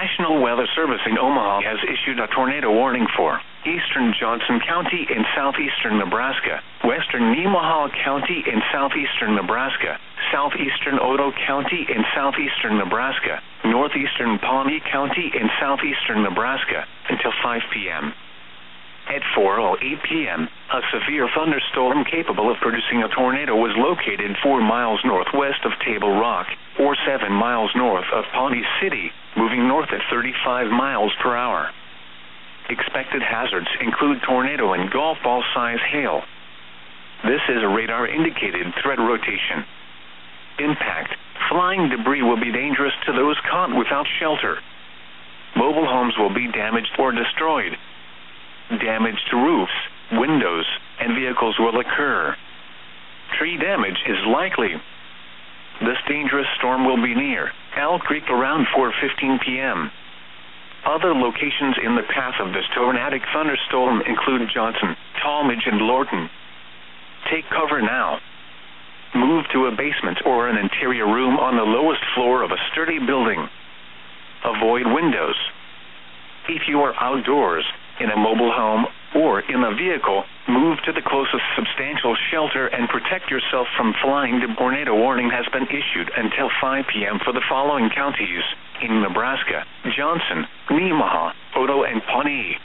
National Weather Service in Omaha has issued a tornado warning for eastern Johnson County in southeastern Nebraska, western Nemaha County in southeastern Nebraska, southeastern Otoe County in southeastern Nebraska, northeastern Pawnee County in southeastern Nebraska, until 5 p.m. At 4.08 p.m., a severe thunderstorm capable of producing a tornado was located 4 miles northwest of Table Rock, or 7 miles north of Pawnee City, moving north at 35 miles per hour. Expected hazards include tornado and golf ball size hail. This is a radar indicated threat rotation. Impact. Flying debris will be dangerous to those caught without shelter. Mobile homes will be damaged or destroyed. Damage to roofs, windows, and vehicles will occur. Tree damage is likely. This dangerous storm will be near Elk Creek around 4:15 p.m. Other locations in the path of this tornadic thunderstorm include Johnson, Talmage, and Lorton. Take cover now. Move to a basement or an interior room on the lowest floor of a sturdy building. Avoid windows. If you are outdoors, in a mobile home, or in a vehicle, move to the closest substantial shelter and protect yourself from flying. The tornado warning has been issued until 5 p.m. for the following counties in Nebraska, Johnson, Nemaha, Otoe, and Pawnee.